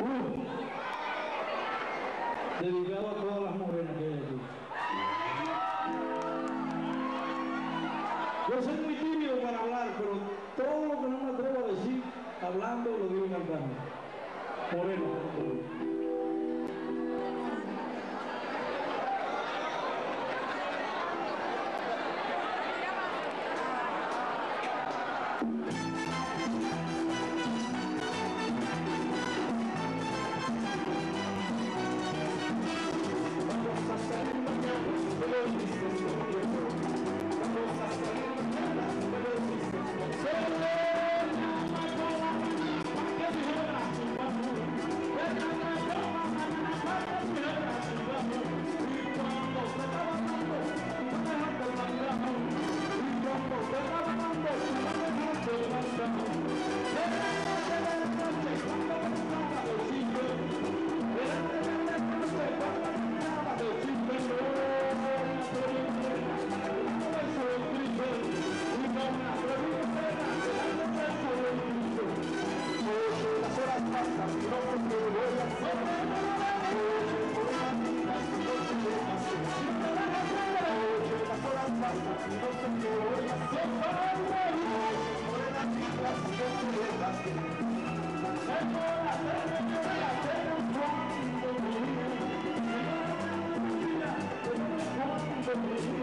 Uh, dedicado a todas las morenas que hay aquí. Yo soy muy tímido para hablar, pero todo lo que no me atrevo a decir, hablando, lo digo cantando. Por favor. You.